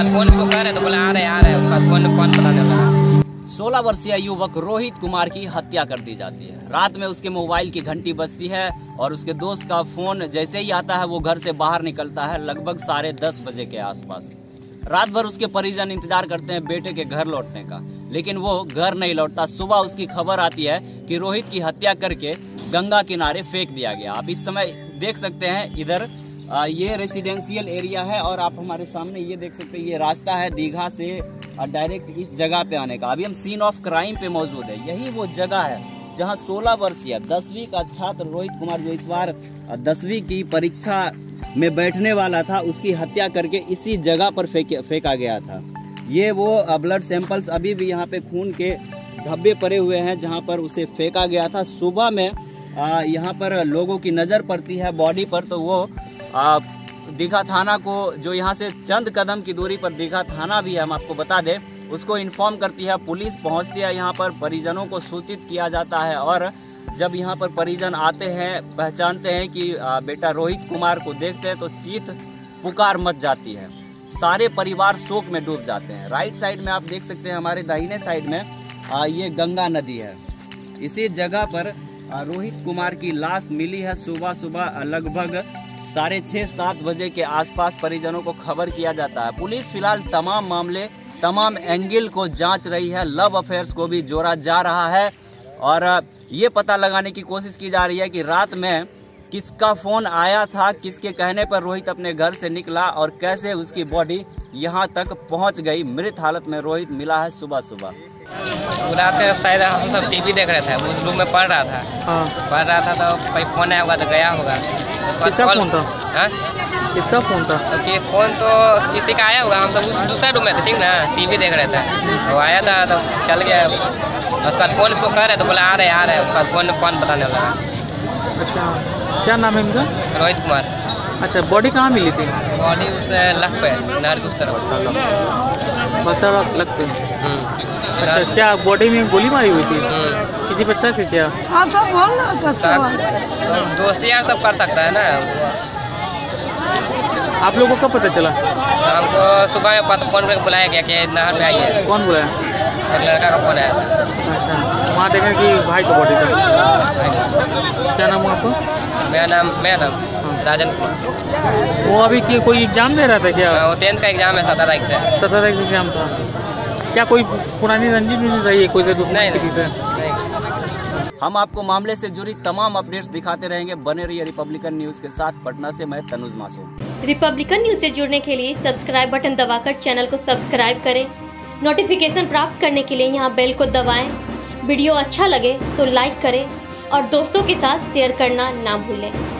तो सोलह वर्षीय युवक रोहित कुमार की हत्या कर दी जाती है। रात में उसके मोबाइल की घंटी बजती है और उसके दोस्त का फ़ोन जैसे ही आता है वो घर से बाहर निकलता है लगभग साढ़े दस बजे के आसपास। रात भर उसके परिजन इंतज़ार करते हैं बेटे के घर लौटने का, लेकिन वो घर नहीं लौटता। सुबह उसकी खबर आती है कि रोहित की हत्या करके गंगा किनारे फेंक दिया गया। आप इस समय देख सकते हैं, इधर आ, ये रेसिडेंशियल एरिया है और आप हमारे सामने ये देख सकते हैं ये रास्ता है दीघा से डायरेक्ट इस जगह पे आने का। अभी हम सीन ऑफ़ क्राइम पे मौजूद है। यही वो जगह है जहाँ 16 वर्षीय दसवीं का छात्र रोहित कुमार जो इस बार दसवीं की परीक्षा में बैठने वाला था उसकी हत्या करके इसी जगह पर फेंके- गया था। ये वो ब्लड सैंपल्स अभी भी यहाँ पे खून के धब्बे पड़े हुए हैं जहाँ पर उसे फेंका गया था। सुबह में यहाँ पर लोगों की नज़र पड़ती है बॉडी पर तो वो दीघा थाना को, जो यहाँ से चंद कदम की दूरी पर दीघा थाना भी है, हम आपको बता दें, उसको इन्फॉर्म करती है, पुलिस पहुँचती है, यहाँ पर परिजनों को सूचित किया जाता है और जब यहाँ पर परिजन आते हैं, पहचानते हैं कि बेटा रोहित कुमार को देखते हैं तो चीत पुकार मच जाती है। सारे परिवार शोक में डूब जाते हैं। राइट साइड में आप देख सकते हैं, हमारे दाहिने साइड में ये गंगा नदी है। इसी जगह पर रोहित कुमार की लाश मिली है सुबह सुबह लगभग साढ़े छह, सात बजे के आसपास परिजनों को खबर किया जाता है। पुलिस फ़िलहाल तमाम मामले, तमाम एंगल को जाँच रही है। लव अफेयर्स को भी जोड़ा जा रहा है। और ये पता लगाने की कोशिश की जा रही है कि रात में किसका फ़ोन आया था किसके कहने पर रोहित अपने घर से निकला और कैसे उसकी बॉडी यहाँ तक पहुँच गई मृत हालत में रोहित मिला है सुबह सुबह। बुलाते शायद हम सब टीवी देख रहे थे उस रूम में पढ़ रहा था। हाँ। पढ़ रहा था तो कोई फ़ोन आया होगा तो गया होगा। उसके बाद फ़ोन था? हाँ? किसका फ़ोन था? तो कि फ़ोन तो किसी का आया होगा हम सब उस दूसरे रूम में थे ठीक ना? टीवी देख रहे थे। वो आया था तो चल गया। उसके बाद फ़ोन इसको कर रहे तो बोला आ रहे आ रहे। उसके बाद फ़ोन फ़ोन बताने लगा। अच्छा। क्या नाम है इनका? रोहित कुमार। अच्छा बॉडी कहाँ मिली थी? बॉडी उस लक पे उस तरफ़। बता लगते हैं हम्म। अच्छा क्या बॉडी में गोली मारी हुई थी? हम्म। किसी पर शक क्या? बोल ना दोस्ती यार सब कर सकता है ना। आप लोगों को कब पता चला? हमको सुबह में पता फ़ोन करके बुलाया गया कि नहर में आई है कौन बुलाया? एक लड़का का फ़ोन आया था। अच्छा वहाँ देखा कि भाई का बॉडी था। क्या नाम हुआ आपका? मेरा नाम मेरा नाम राजन कुमार। वो अभी की कोई एग्ज़ाम दे रहा था क्या? हाँ, वो टेंथ का एग्ज़ाम है सत्रह तारीख से। सत्रह तारीख का एग्ज़ाम था। क्या कोई पुरानी रंजिश नहीं रही है कोई नहीं किसी नहीं हम आपको मामले से जुड़ी तमाम अपडेट्स दिखाते रहेंगे। बने रहिए रिपब्लिकन न्यूज़ के साथ। पटना से मैं तनुज मासूम रिपब्लिकन न्यूज़ से जुड़ने के लिए सब्सक्राइब बटन दबाकर चैनल को सब्सक्राइब करें। नोटिफिकेशन प्राप्त करने के लिए यहाँ बेल को दबाएँ। वीडियो अच्छा लगे तो लाइक करें। और दोस्तों के साथ शेयर करना ना भूलें।